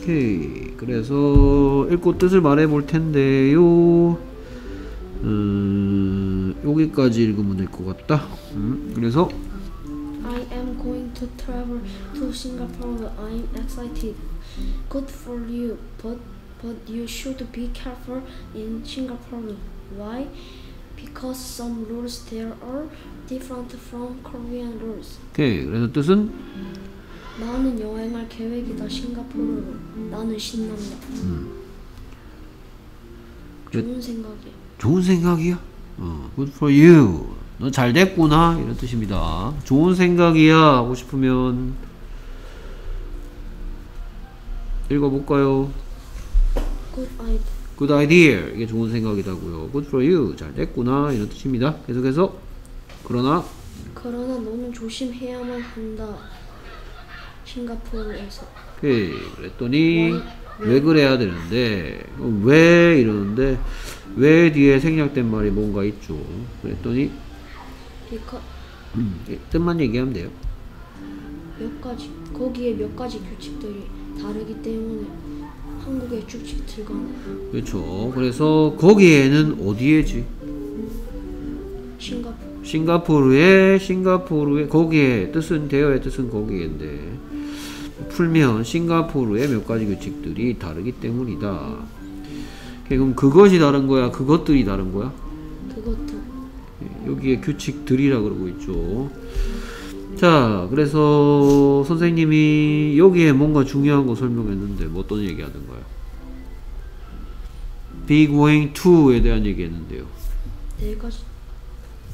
오케이 그래서 읽고 뜻을 말해 볼 텐데요 음, 여기까지 읽으면 될 것 같다 음, 그래서 I am going to travel to Singapore. I'm excited. Good for you, but but you should be careful in Singapore. Why? Because some rules there are different from Korean rules. 오케이 그래서 뜻은 나는 여행할 계획이다 싱가포르로. 나는 신난다. 좋은 생각이야. 좋은 생각이야 어, good for you 너 잘 됐구나 이런 뜻입니다 좋은 생각이야 하고 싶으면 읽어볼까요 Good idea. Good idea. 이게 좋은 생각이다고요. Good for you. 잘 됐구나. 이런 뜻입니다. 계속해서 그러나 그러나 너는 조심해야만 한다. 싱가포르에서. 오케이. 그랬더니 왜? 그래야 되는데? 어, 왜 이러는데? 왜 뒤에 생략된 말이 뭔가 있죠? 그랬더니 음, 예, 뜻만 얘기하면 돼요. 몇 가지 거기에 몇 가지 규칙들이 다르기 때문에 한국의 규칙들과는 그렇죠 그래서 거기에는 어디에지 싱가포르 싱가포르에 싱가포르에 거기에 뜻은 되어의 뜻은 거기에인데 풀면 싱가포르의 몇 가지 규칙들이 다르기 때문이다. 그럼 그것이 다른 거야, 그것들이 다른 거야? 그것도 예, 여기에 규칙들이라 그러고 있죠. 자, 그래서 선생님이 여기에 뭔가 중요한 거 설명했는데 뭐 어떤 얘기 하는 거야? be going to에 대한 얘기 했는데요. 네 가지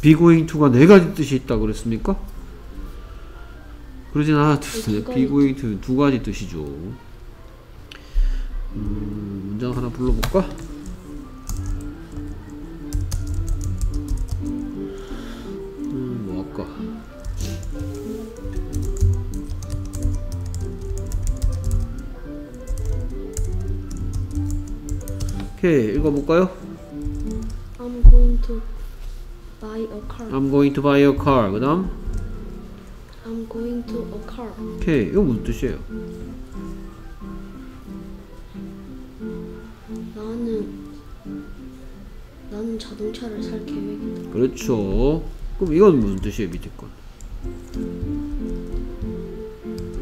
be going to가 네 가지 뜻이 있다 그랬습니까? 그러진 않았어요. 두 가지 be going to 두 가지 뜻이죠. 음, 문장 하나 불러볼까? 오케이, 읽어볼까요? I'm going to buy a car I'm going to buy a car. 그 다음? I'm going to a car 오케이, 이거 무슨 뜻이에요? 나는 나는 자동차를 살 계획이다 그렇죠. 그럼 이건 무슨 뜻이에요, 밑에 건?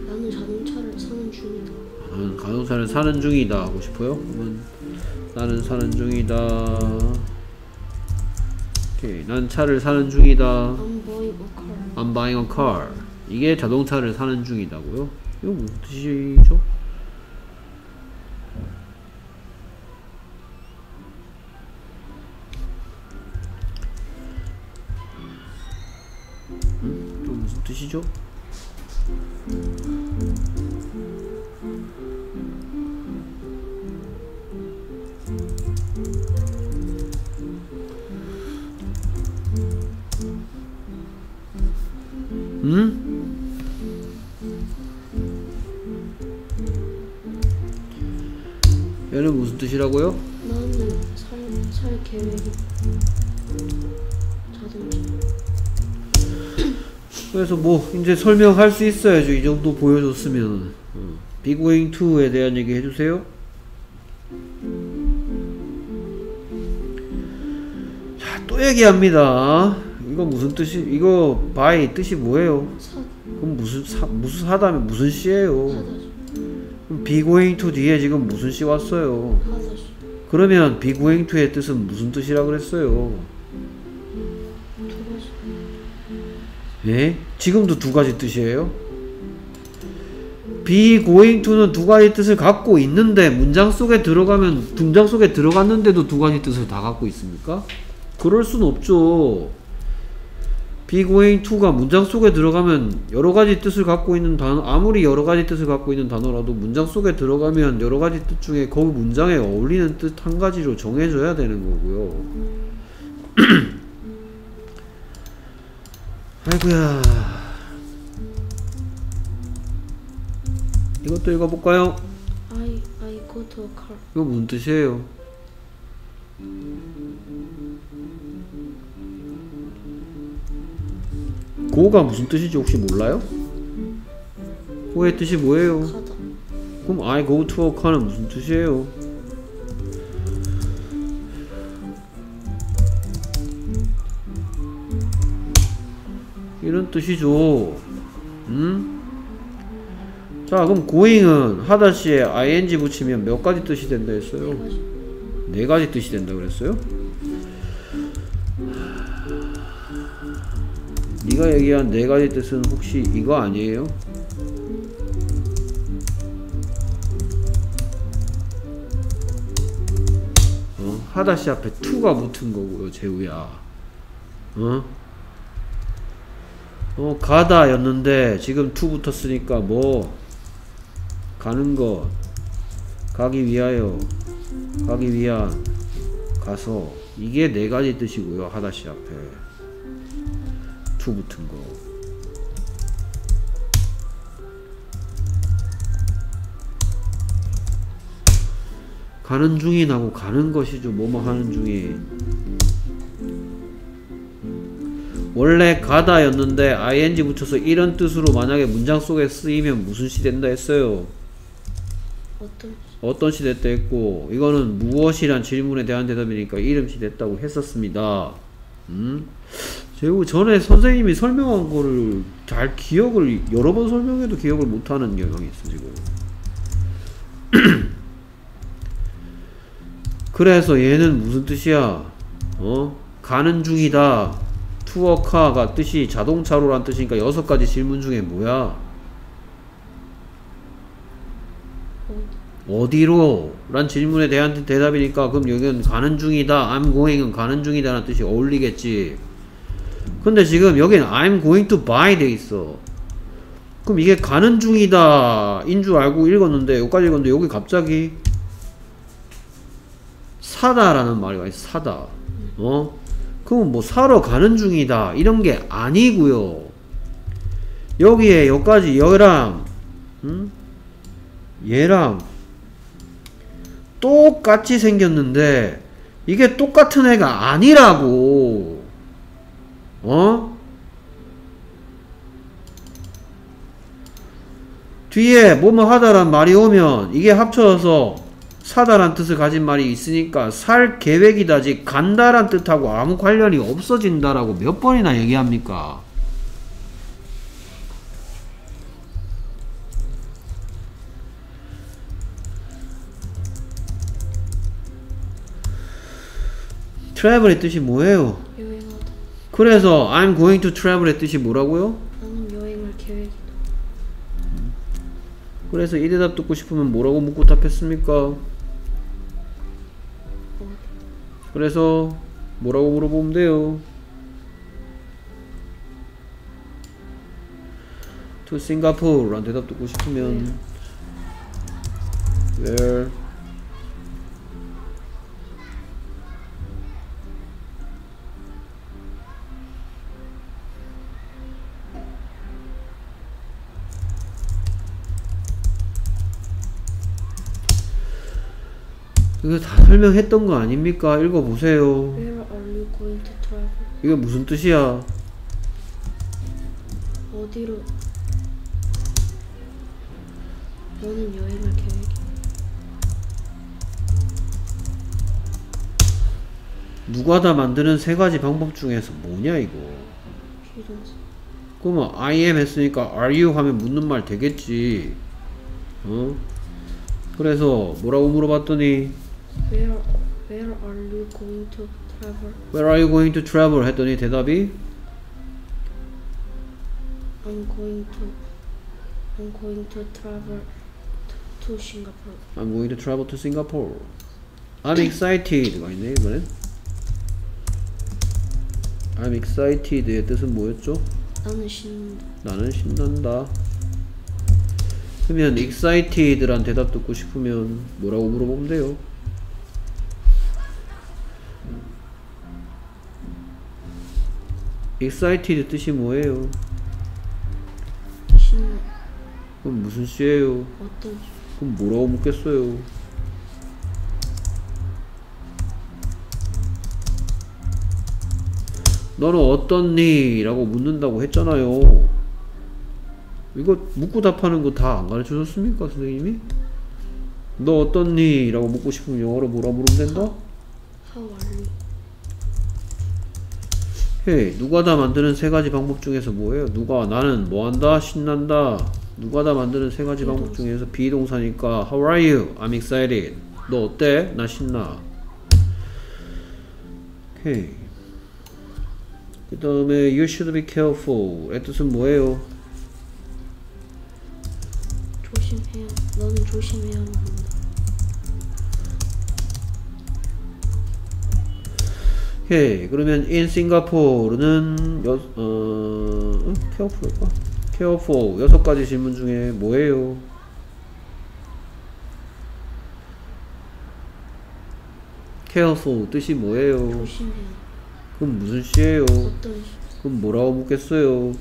나는 자동차를 사는 중이다 나는 가정사를 사는 중이다 하고 싶어요? 그러면 나는 사는 중이다. 오케이, 난 차를 사는 중이다. I'm buying a car I'm buying a car. 이게 자동차를 사는 중이다고요? 이거 무슨 뜻이죠? 음? 또 무슨 뜻이죠? 음? 얘는 무슨 뜻이라고요? 나는 살, 살 계획이 자동차 그래서 뭐 이제 설명할 수 있어야죠. 이 정도 보여줬으면 어. be going to에 대한 얘기 해주세요. 자, 또 얘기합니다. 이거 무슨 뜻이? 이거 by 뜻이 뭐예요? 사, 그럼 무슨 사, 무슨 사다면 무슨 시예요? going to 뒤에 지금 무슨 시 왔어요? 그러면 going to의 뜻은 무슨 뜻이라 그랬어요? 예? 지금도 두 가지 뜻이에요? to는 두 가지 뜻을 갖고 있는데 문장 속에 들어가면 문장 속에 들어갔는데도 두 가지 뜻을 다 갖고 있습니까? 그럴 순 없죠. Going to가 문장 속에 들어가면 여러 가지 뜻을 갖고 있는 단어 아무리 여러 가지 뜻을 갖고 있는 단어라도 문장 속에 들어가면 여러 가지 뜻 중에 거기 문장에 어울리는 뜻 한 가지로 정해줘야 되는 거고요. 아이고야. 이것도 읽어볼까요? I, I go to a car 이거 무슨 뜻이에요? 고가 무슨 뜻인지 혹시 몰라요? go의 뜻이 뭐예요? 가다. 그럼 I go to a car는 무슨 뜻이에요? 이런 뜻이죠. 음? 자, 그럼 going은 하다시에 ing 붙이면 몇 가지 뜻이 된다 했어요? 네 가지 뜻이 된다 그랬어요? 네가 얘기한 네 가지 뜻은 혹시 이거 아니에요? 어? 하다시 앞에 투가 붙은 거고요, 재우야. 어? 어, 가다 였는데 지금 투 붙었으니까 뭐 가는 것 가기 위하여 가기 위한 가서 이게 네 가지 뜻이고요 하다시 앞에 투 붙은 거. 가는 중이 나고 가는 것이죠. 뭐뭐 하는 중이. 원래 가다였는데 ing 붙여서 이런 뜻으로 만약에 문장 속에 쓰이면 무슨 시 된다 했어요? 어떤 어떤 시 됐다 했고 이거는 무엇이란 질문에 대한 대답이니까 이름 시 됐다고 했었습니다. 음? 그리고 전에 선생님이 설명한 거를 잘 기억을 여러 번 설명해도 기억을 못하는 경향이 있어 지금. 그래서 얘는 무슨 뜻이야? 어? 가는 중이다. 투어카가 뜻이 자동차로란 뜻이니까 여섯 가지 질문 중에 뭐야? 어디로? 란 질문에 대한 대답이니까 그럼 여기는 가는 중이다 I'm going은 가는 중이다 라는 뜻이 어울리겠지 근데 지금 여기는 I'm going to buy 돼 있어. 그럼 이게 가는 중이다. 인 줄 알고 읽었는데 여기까지 읽었는데 여기 갑자기 사다 라는 말이 와 있어. 사다. 어? 그럼 뭐 사러 가는 중이다. 이런 게 아니고요. 여기에 여기까지 얘랑 음? 얘랑 똑같이 생겼는데 이게 똑같은 애가 아니라고 어? 뒤에 뭐뭐 하다란 말이 오면 이게 합쳐져서 사다란 뜻을 가진 말이 있으니까 살 계획이다지 간다란 뜻하고 아무 관련이 없어진다라고 몇 번이나 얘기합니까? travel의 뜻이 뭐예요? 그래서 I'm going to travel의 뜻이 뭐라고요? 나는 여행을 계획. 그래서 이 대답 듣고 싶으면 뭐라고 묻고 답했습니까? 그래서 뭐라고 물어보면 돼요? To Singapore 라는 대답 듣고 싶으면 Where 이거 다 설명했던 거 아닙니까? 읽어보세요. Where are you going to travel? 이게 무슨 뜻이야? 어디로? 너는 여행을 계획. 누가 다 만드는 세 가지 방법 중에서 뭐냐 이거? 그러면 I am 했으니까 are you 하면 묻는 말 되겠지. 어? 그래서 뭐라고 물어봤더니 Where Where are you going to travel? Where are you going to travel? 했더니 대답이 I'm going to I'm going to travel to, to Singapore. I'm going to travel to Singapore. I'm excited가 있네 이번엔. I'm excited의 뜻은 뭐였죠? 나는 신난다. 나는 신난다. 그러면 excited란 대답 듣고 싶으면 뭐라고 물어보면 돼요? Excited 뜻이 뭐예요? 신나. 그럼 무슨 시예요? 어떤 그럼 뭐라고 묻겠어요? 너는 어떻니? 라고 묻는다고 했잖아요. 이거 묻고 답하는 거 다 안 가르쳐 줬습니까, 선생님이? 너 어떻니? 라고 묻고 싶으면 영어로 뭐라 물으면 된다? How are you? 헤이, 누가 다 만드는 세 가지 방법 중에서 뭐예요? 누가 나는 뭐 한다? 신난다. 누가 다 만드는 세 가지 방법 중에서 비동사니까 How are you? I'm excited. 너 어때? 나 신나. 오케이. 그 다음에 You should be careful. 의 뜻은 뭐예요? 조심해야. 너는 조심해야만 한다. 오케이. 그러면 in Singapore는 여, 어, 응? careful일까? careful. 여섯 가지 질문 중에 뭐예요? careful 뜻이 뭐예요? 조심해야. 그럼 무슨 시예요? 어떤 시- 그럼 뭐라고 묻겠어요?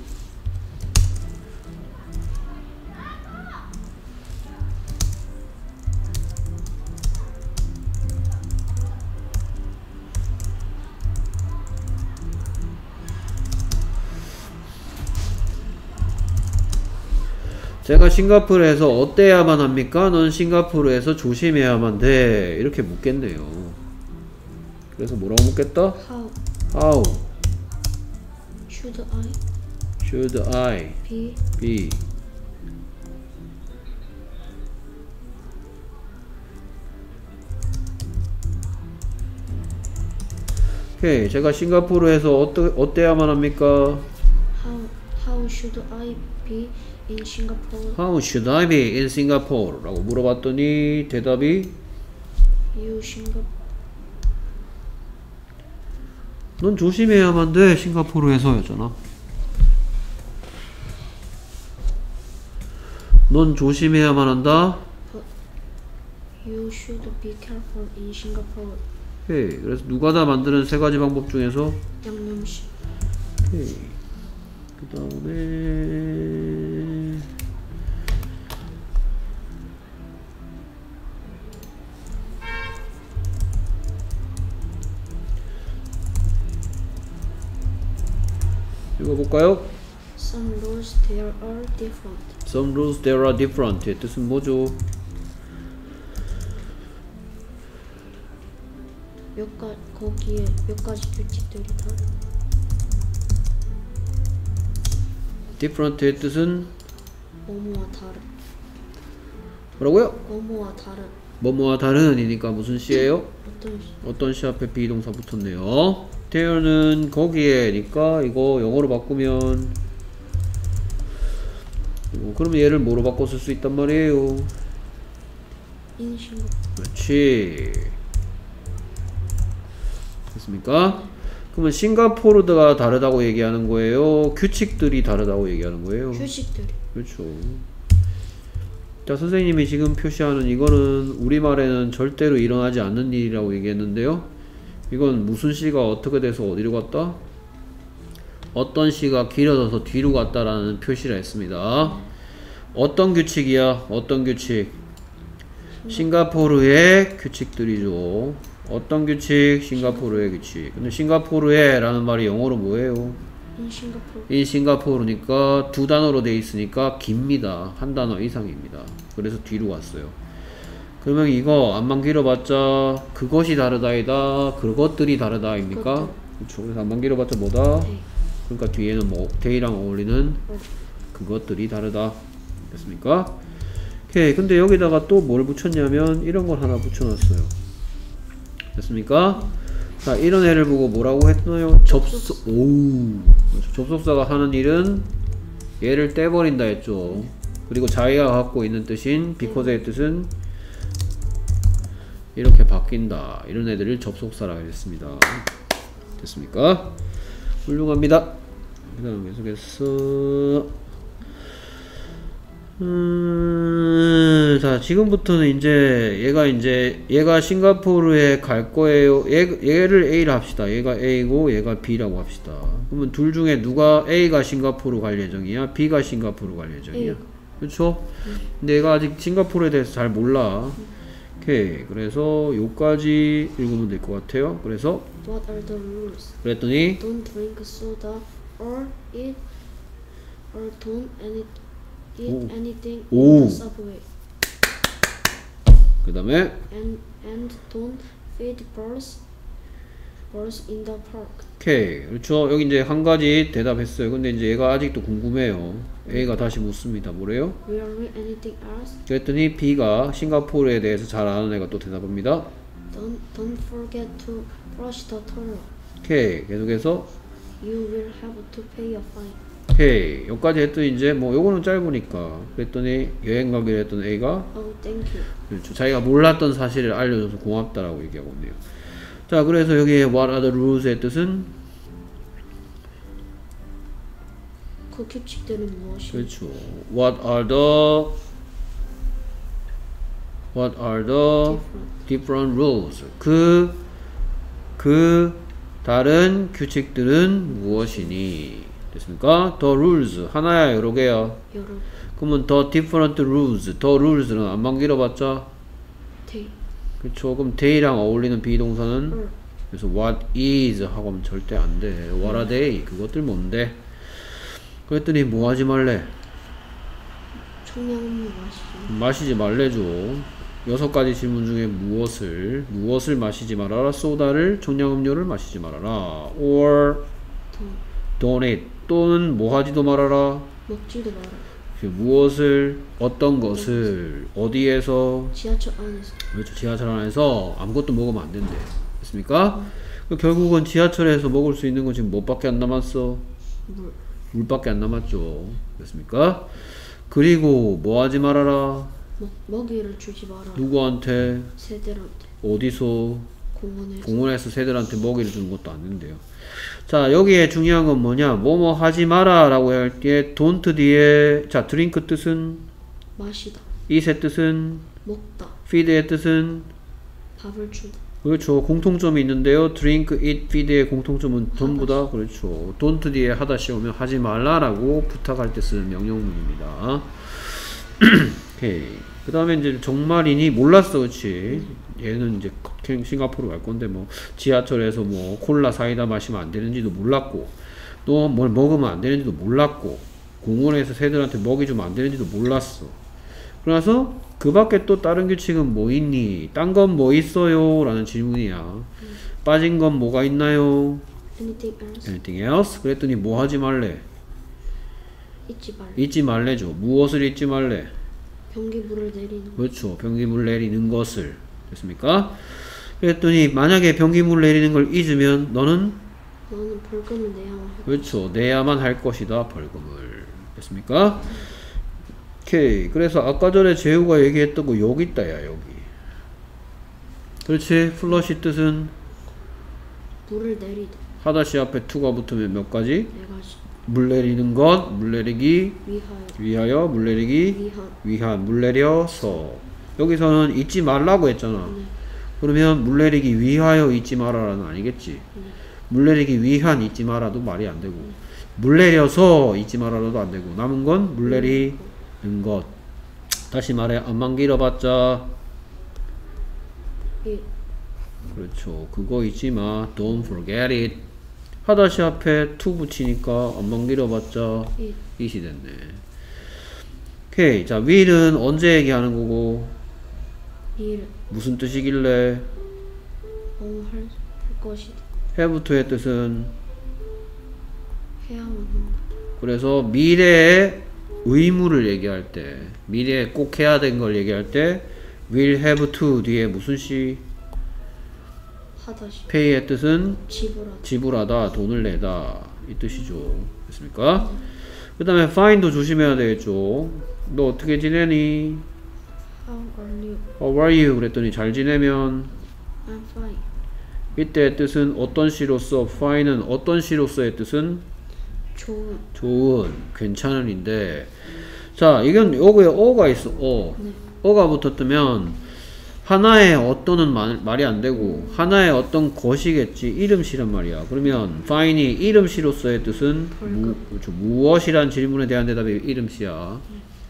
제가 싱가포르에서 어때야만 합니까? 넌 싱가포르에서 조심해야만 돼. 이렇게 묻겠네요. 그래서 뭐라고 묻겠다? How How should I should I be be 오케이 제가 싱가포르에서 어떠, 어때야만 합니까? how how should I be in Singapore? How should I be in Singapore? 라고 물어봤더니 대답이 You Singapore 넌 조심해야만 돼 싱가포르에서 였잖아 넌 조심해야만 한다 You should be careful in Singapore. 오케이 그래서 누가 다 만드는 세 가지 방법 중에서 양념시 오케이. 그 다음에 읽어볼까요? Some rules there are different. Some rules there are different. 의 뜻은 뭐죠? 몇 가, 거기에 몇 가지 규칙들이 다른. Different의 뜻은 뭐뭐와 다른. 뭐라고요? 뭐뭐와 다른. 뭐뭐와 다른 이니까 무슨 시예요? 어떤 시? 어떤 시 앞에 비동사 붙었네요. there는 거기에 니까 이거 영어로 바꾸면 어, 그러면 얘를 뭐로 바꿔 쓸 수 있단 말이에요. Singapore. 그렇지. 됐습니까? 그러면 싱가포르가 다르다고 얘기하는 거예요. 규칙들이 다르다고 얘기하는 거예요. 휴식들이. 그렇죠. 자, 선생님이 지금 표시하는 이거는 우리말에는 절대로 일어나지 않는 일이라고 얘기했는데요. 이건 무슨 시가 어떻게 돼서 어디로 갔다? 어떤 시가 길어져서 뒤로 갔다라는 표시를 했습니다. 어떤 규칙이야? 어떤 규칙? 싱가포르의 규칙들이죠. 어떤 규칙? 싱가포르의 규칙. 근데 싱가포르의 라는 말이 영어로 뭐예요? 이 싱가포르니까 두 단어로 돼 있으니까 깁니다. 한 단어 이상입니다. 그래서 뒤로 갔어요. 그러면 이거 안만 길어봤자 그것이 다르다이다. 그것들이 다르다입니까? 그렇죠. 그래서 안만 길어봤자 뭐다? 네. 그러니까 뒤에는 뭐 데이랑 어울리는 어. 그것들이 다르다. 됐습니까? 오케이. 근데 여기다가 또 뭘 붙였냐면 이런 걸 하나 붙여놨어요. 됐습니까? 자, 이런 애를 보고 뭐라고 했나요? 접속. 그렇죠. 접속사가 하는 일은 얘를 떼버린다 했죠. 그리고 자기가 갖고 있는 뜻인 because의 뜻은 이렇게 바뀐다. 이런 애들을 접속사라고 했습니다. 됐습니까? 훌륭합니다. 그 다음 계속해서 음, 자 지금부터는 이제 얘가 이제 얘가 싱가포르에 갈 거예요. 얘, 얘를 A를 합시다. 얘가 A고 얘가 B라고 합시다. 그러면 둘 중에 누가 A가 싱가포르 갈 예정이야? B가 싱가포르 갈 예정이야? A. 그렇죠? 근데 얘가 아직 싱가포르에 대해서 잘 몰라. 오케이. 그래서 요까지 읽으면 될 것 같아요. 그래서 What are the rules? 그랬더니 Don't drink soda or eat or don't any eat 오. anything 오. in the subway. 그 다음에 And and don't feed birds birds in the park. 오케이 그렇죠 여기 이제 한 가지 대답했어요 근데 이제 얘가 아직도 궁금해요 A가 다시 묻습니다 뭐래요? Will we anything else? 그랬더니 B가 싱가포르에 대해서 잘 아는 애가 또 대답합니다 Don't don't forget to brush the toilet. 오케이 계속해서 You will have to pay a fine. 오케이. 여기까지 했더니 이제 뭐 요거는 짧으니까. 그랬더니 여행 가기로 했던 A가 thank you. 그렇죠. 자기가 몰랐던 사실을 알려줘서 고맙다라고 얘기하고 있네요. 자 그래서 여기에 what are the rules의 뜻은? 그 규칙들은 무엇이? 그렇죠. what are the what are the different. different rules? 그, 그 다른 규칙들은 무엇이니 됐습니까? the rules. 하나야 여러 개야 여러. 그러면 the different rules. the rules는 안만 길어봤자? 대. 그쵸 그럼 they랑 어울리는 비동사는? 헐 그래서 what is 하고 하면 절대 안돼. what are they? 그것들 뭔데? 그랬더니 뭐 하지 말래? 청량음료 마시죠. 마시지 말래죠 여섯 가지 질문 중에 무엇을 무엇을 마시지 말아라? 소다를 청량음료를 마시지 말아라. or 더 don't eat 또는 뭐 하지도 말아라. 먹지도 마라. 그 무엇을 어떤 것을 어디에서 지하철 안에서. 그렇죠. 지하철 안에서 아무것도 먹으면 안 된대. 됐습니까? 그 결국은 지하철에서 먹을 수 있는 건 지금 뭐밖에 안 남았어? 물. 물밖에 안 남았죠. 됐습니까? 그리고 뭐 하지 말아라? 먹, 먹이를 주지 마라. 누구한테? 새들한테. 어디서? 공원에서. 공원에서 새들한테 먹이를 주는 것도 안 된대요 자 여기에 중요한 건 뭐냐 뭐뭐 하지 마라 라고 할 때 don't 뒤에 자 drink 뜻은 마시다. eat의 뜻은 먹다. feed의 뜻은 밥을 주다. 그렇죠. 공통점이 있는데요. drink, eat, feed의 공통점은 전부 다 그렇죠. don't 뒤에 하다시 오면 하지 말라라고 부탁할 때 쓰는 명령문입니다. 오케이. 그 다음에 이제 정말이니 몰랐어, 그렇지? 얘는 이제 캥- 싱가포르 갈 건데 뭐 지하철에서 뭐 콜라 사이다 마시면 안 되는지도 몰랐고 또 뭘 먹으면 안 되는지도 몰랐고 공원에서 새들한테 먹이 주면 안 되는지도 몰랐어. 그래서 그 밖에 또 다른 규칙은 뭐 있니? 딴 건 뭐 있어요? 라는 질문이야. 빠진 건 뭐가 있나요? Anything else? Anything else? 그랬더니 뭐 하지 말래? 잊지 말라. 잊지 말래죠. 무엇을 잊지 말래? 변기물을 내리는 것. 그렇죠. 변기물 내리는 것을. 됐습니까? 그랬더니 만약에 변기물 내리는 걸 잊으면 너는 너는 벌금을 내야만 할 그렇죠. 내야만 할 것이다. 벌금을. 됐습니까? 오케이. 그래서 아까 전에 재우가 얘기했던 거 여기 있다, 야, 여기. 그렇지. 플러시 뜻은 물을 내리다. 하다시 앞에 투가 붙으면 몇 가지? 네 가지. 물 내리는 것, 물 내리기 위하여. 위하여, 물 내리기 위한. 위한, 물 내려서. 여기서는 잊지 말라고 했잖아. 네. 그러면 물 내리기 위하여 잊지 마라라는 아니겠지. 네. 물 내리기 위한 잊지 마라도 말이 안 되고. 물 내려서 잊지 마라도 안 되고. 남은 건 물 내리는 것. 다시 말해, 안만 길어봤자. 이 그렇죠. 그거 잊지 마. Don't forget it. 하다시 앞에 to 붙이니까 안만 길어봤자 이 it이 됐네. 오케이. 자, will은 언제 얘기하는 거고, 일. 무슨 뜻이길래, 어, 할, 할 것이다. have to의 뜻은, 해야만 한다. 그래서 미래의 의무를 얘기할 때, 미래에 꼭 해야 된 걸 얘기할 때, will have to 뒤에 무슨 시, 하다시. pay의 뜻은 지불하다. 지불하다, 돈을 내다. 이 뜻이죠. 됐습니까? 그 다음에 find도 조심해야 되겠죠. 너 어떻게 지내니? How are you? How are you? 그랬더니 잘 지내면 I'm fine. 이때의 뜻은 어떤 시로서 fine은 어떤 시로서의 뜻은 좋은. 좋은, 괜찮은인데 자 이건 여기에 어가 있어 어 네. 어가 붙었으면 하나의 어떤은 말, 말이 안 되고 하나의 어떤 것이겠지 이름시란 말이야 그러면 fine이 이름시로서의 뜻은 무, 그렇죠. 무엇이란 질문에 대한 대답이 이름시야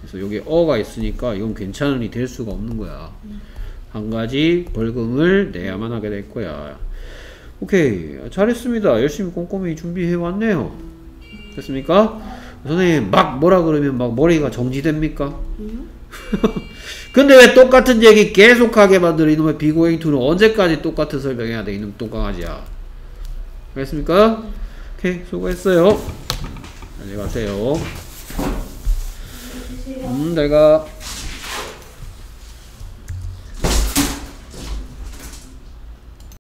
그래서 여기 어가 있으니까 이건 괜찮은이 될 수가 없는 거야 한 가지 벌금을 내야만 하게 될 거야 오케이 잘했습니다 열심히 꼼꼼히 준비해 왔네요 됐습니까? 선생님 막 뭐라 그러면 막 머리가 정지됩니까? 음? 근데 왜 똑같은 얘기 계속하게 만들어 이놈의 비고잉 투는 언제까지 똑같은 설명해야 돼 이놈 똥강아지야 알겠습니까? 오케이 수고했어요 안녕히 가세요 음, 잘 가.